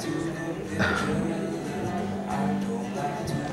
I don't like to.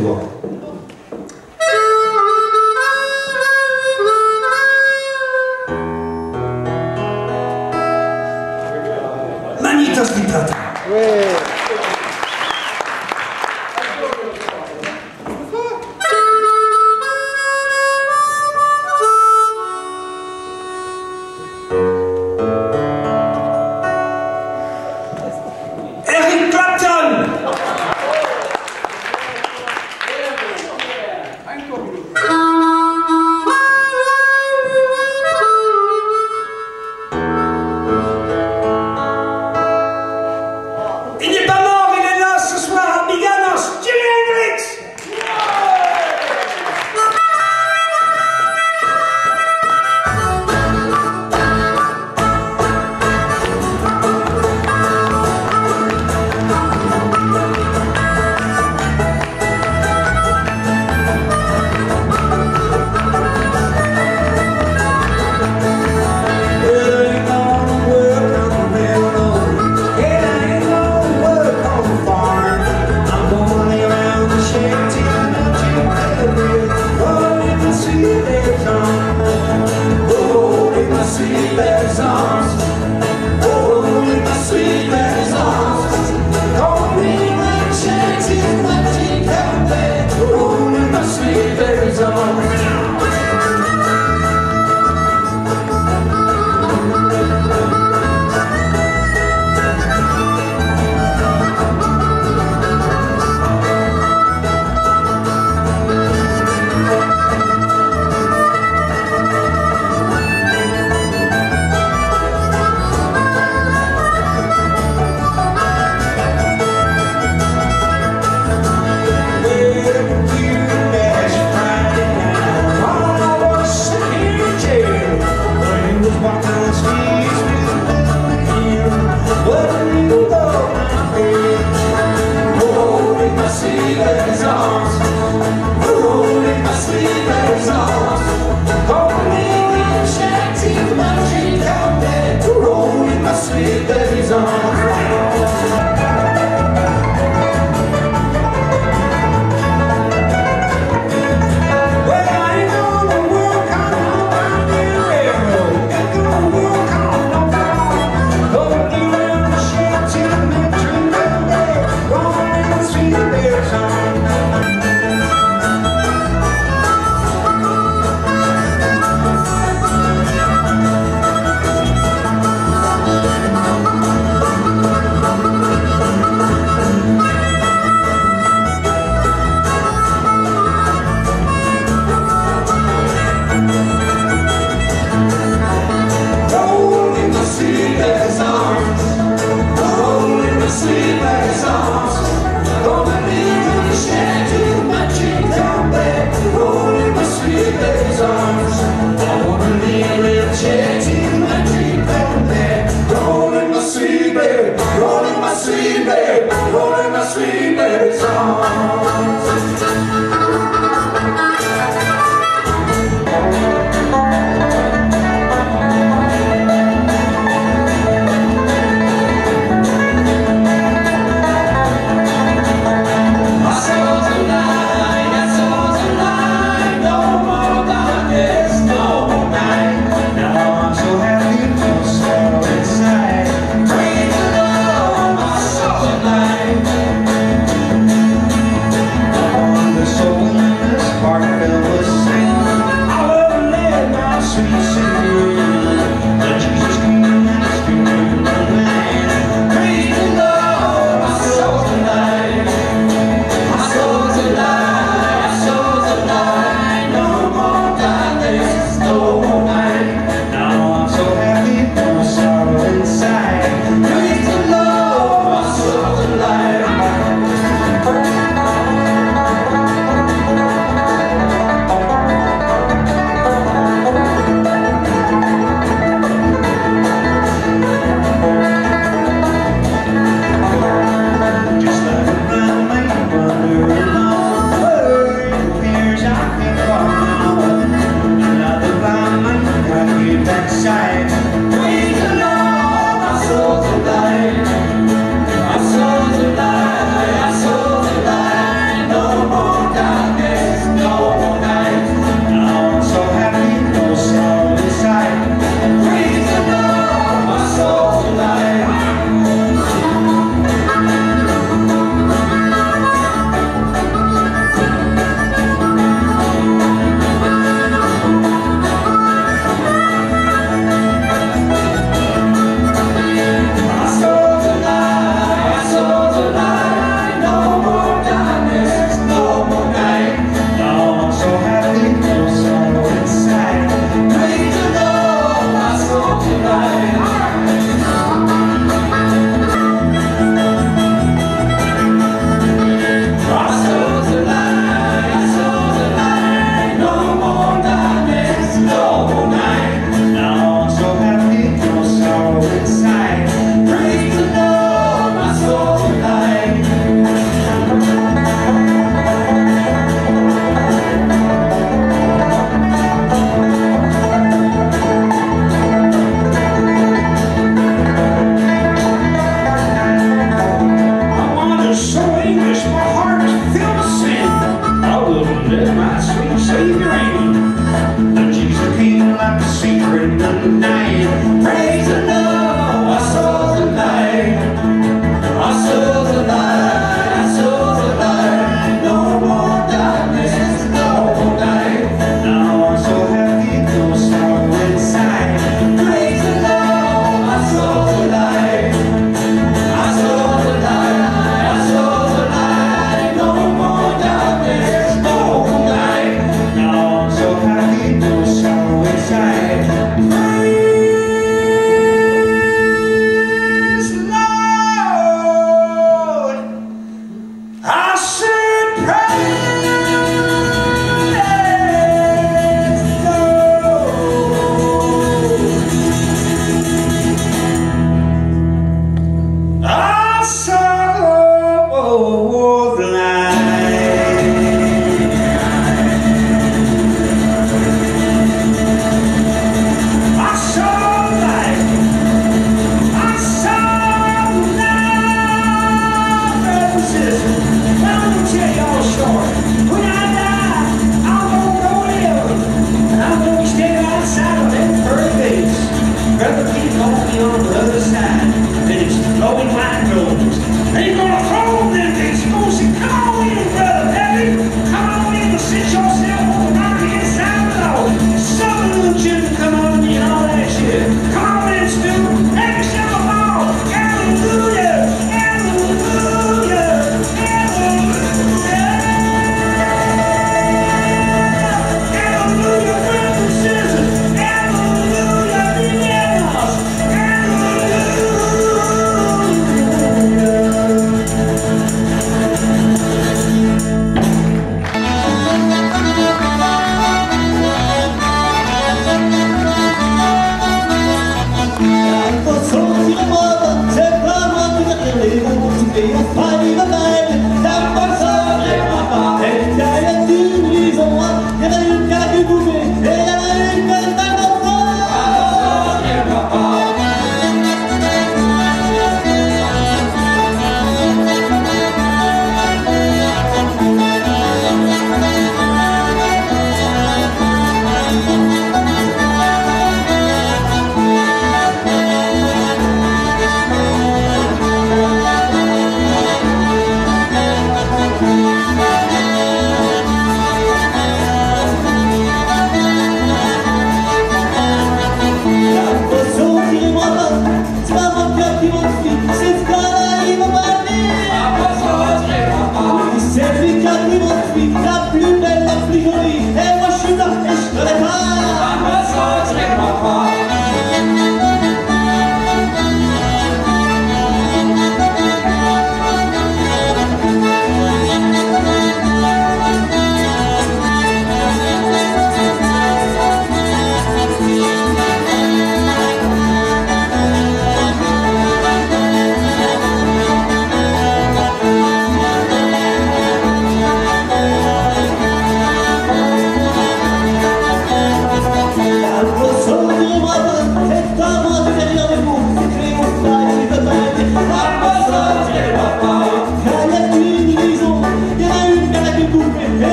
perpetua.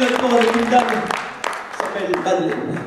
Notre tour avec une dame qui s'appelle Madeleine